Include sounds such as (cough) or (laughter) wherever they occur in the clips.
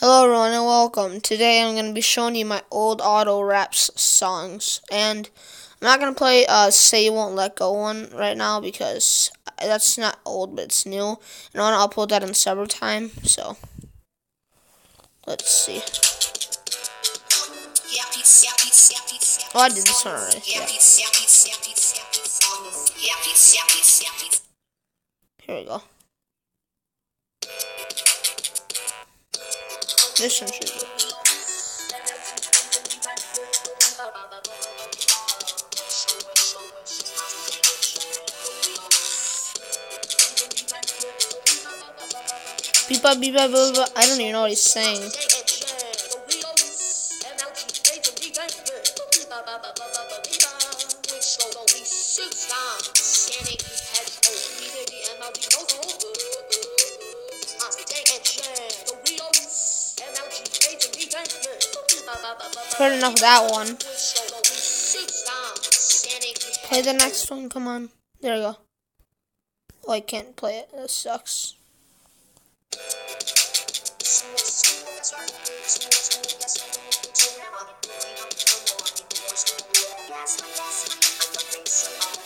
Hello everyone and welcome. Today I'm going to be showing you my old auto raps songs and I'm not going to play uh, Say You Won't Let Go one right now because that's not old but it's new and I want to upload that in several time so let's see. Oh I did this one already. Yeah. Here we go. This one should be. Beep beep beep beep. I don't even know what he's saying. Heard enough that one. Play the next one, come on. There we go. Oh, I can't play it. That sucks. (laughs)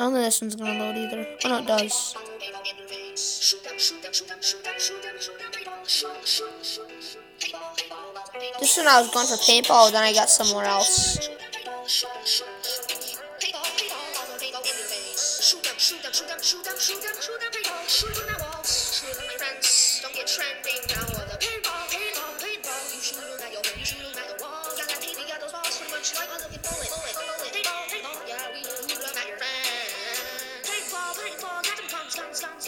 I don't think this one's gonna load either. Oh no, it does. This one I was going for paintball, then I got somewhere else.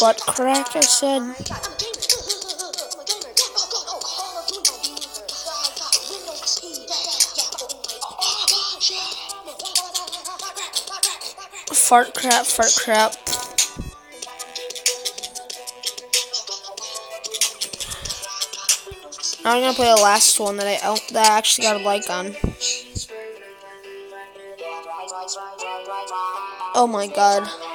Butt crack, I said. Fart crap, fart crap. Now I'm gonna play the last one that I oh, that I actually got a like on. Oh my god.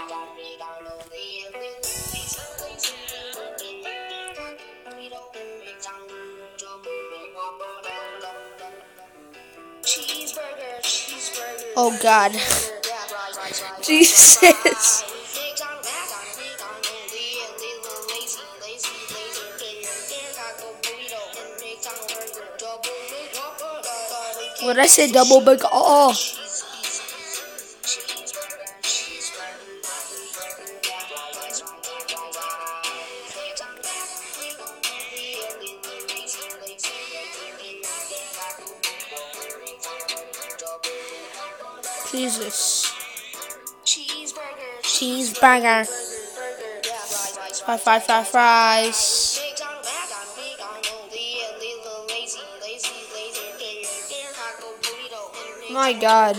Oh god. (laughs) Jesus. What I say? Double big. Oh. Jesus. Cheeseburger. Cheeseburger. Five, five, five fries. My god.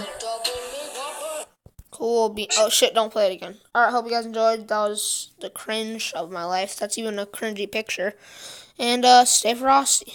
Cool. Be oh shit, don't play it again. Alright, hope you guys enjoyed. That was the cringe of my life. That's even a cringy picture. And uh stay frosty.